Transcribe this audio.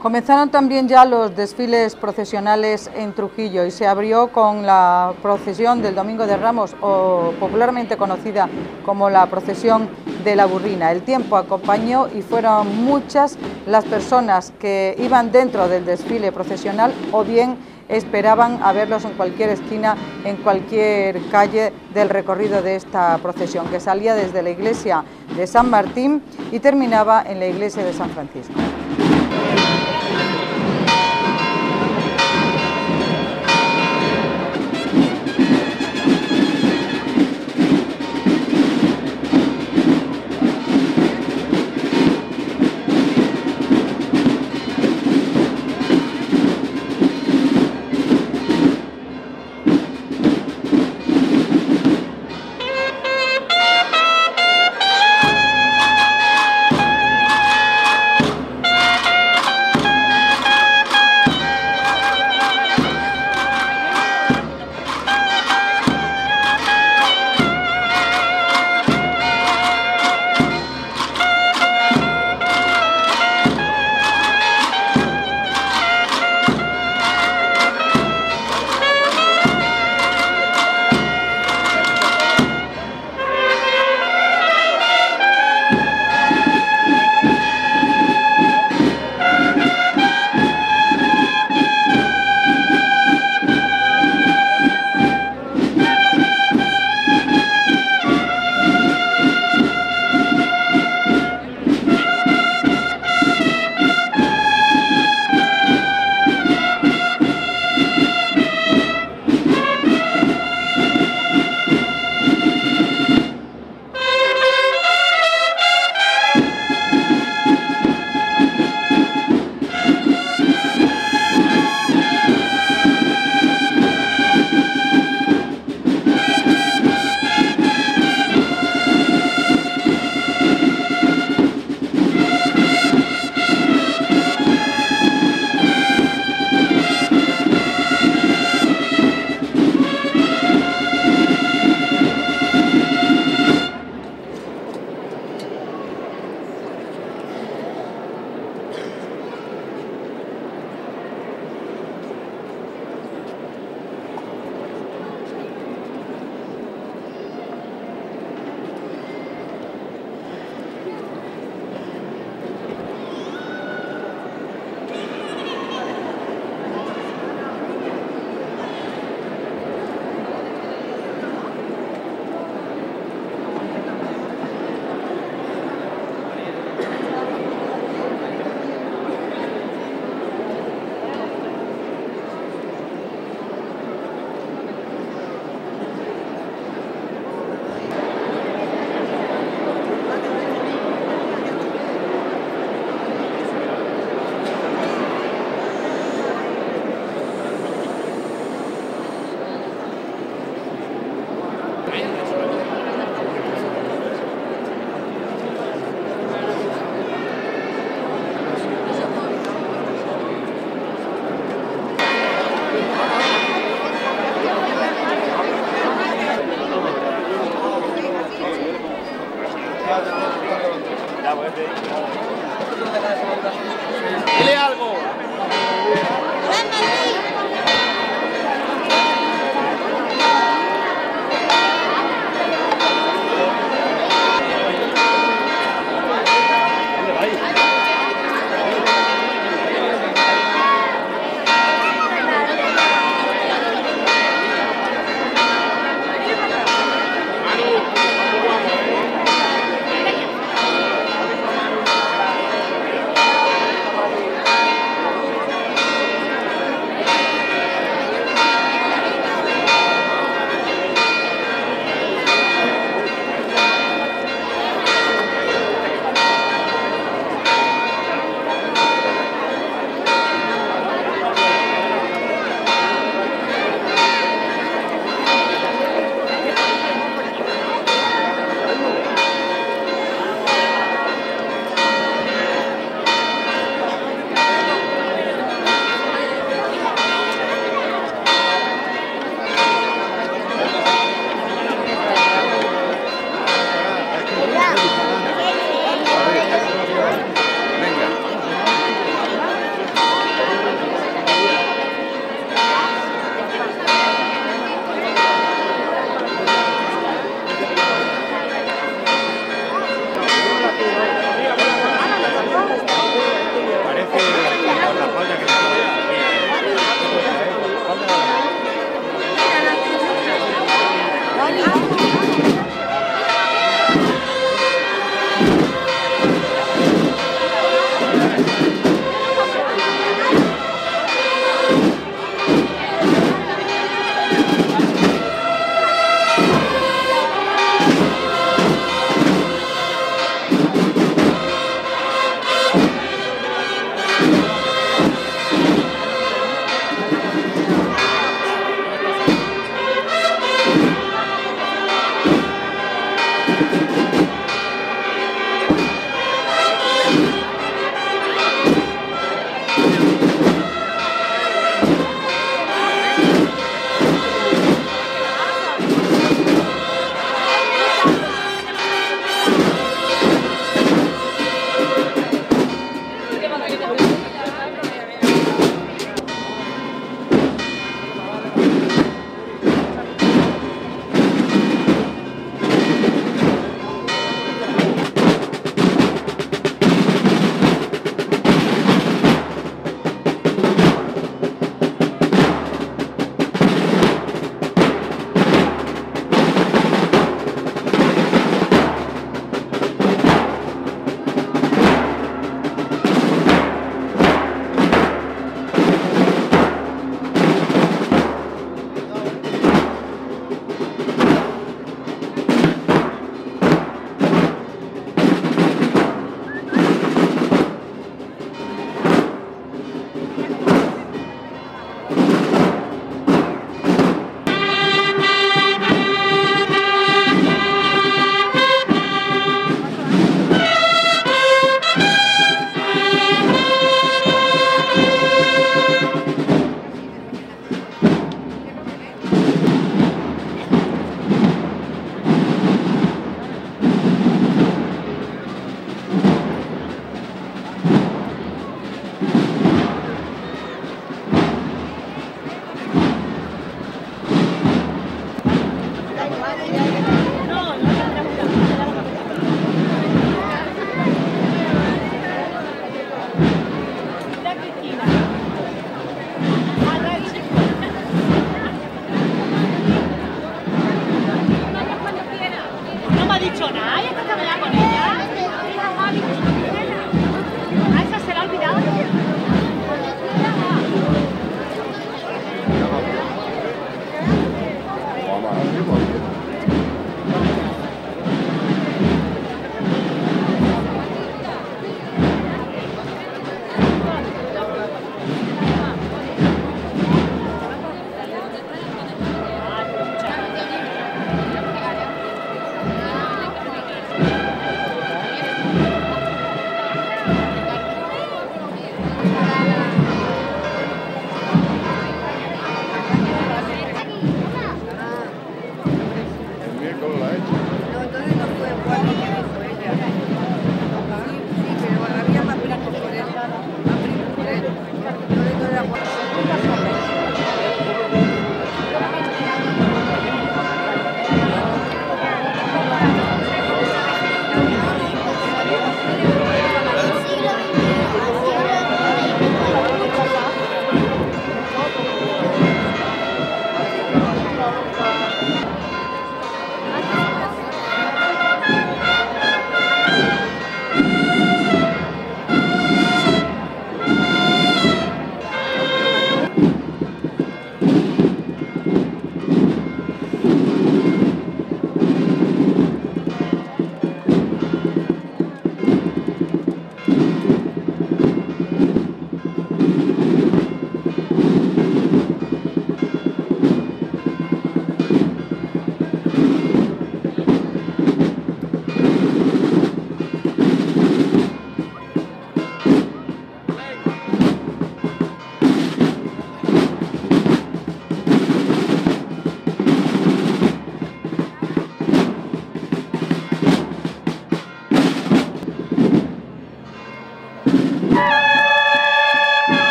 Comenzaron también ya los desfiles procesionales en Trujillo y se abrió con la procesión del Domingo de Ramos, o popularmente conocida como la procesión de la burrina. El tiempo acompañó y fueron muchas las personas que iban dentro del desfile procesional o bien esperaban a verlos en cualquier esquina, en cualquier calle del recorrido de esta procesión, que salía desde la iglesia de San Martín y terminaba en la iglesia de San Francisco. dicho nada, ya está cabreada con.